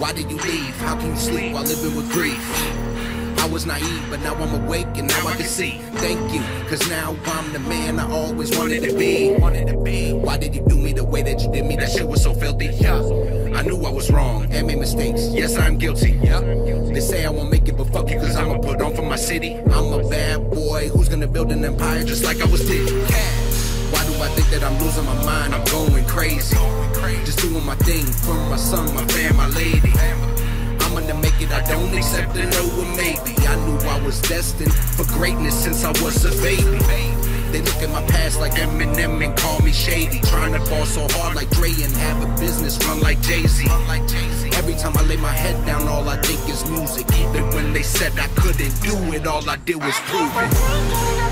Why did you leave? How can you sleep while living with grief? I was naive, but now I'm awake and now I can see. Thank you, cause now I'm the man I always wanted to be. Wanted to be. Why did you do me the way that you did me? That shit was so filthy. Yeah. I knew I was wrong and made mistakes. Yes, I'm guilty. Yeah. They say I won't make it, but fuck you, cause I'ma put on for my city. I'm a bad boy who's gonna build an empire just like I was Diddy. That I'm losing my mind? I'm going crazy. Just doing my thing for my son, my fam, my lady. I'm gonna make it, I don't accept a no or maybe. I knew I was destined for greatness since I was a baby. They look at my past like Eminem and call me shady. Trying to fall so hard like Dre and have a business run like Jay Z. Every time I lay my head down, all I think is music. Even when they said I couldn't do it, all I did was prove it.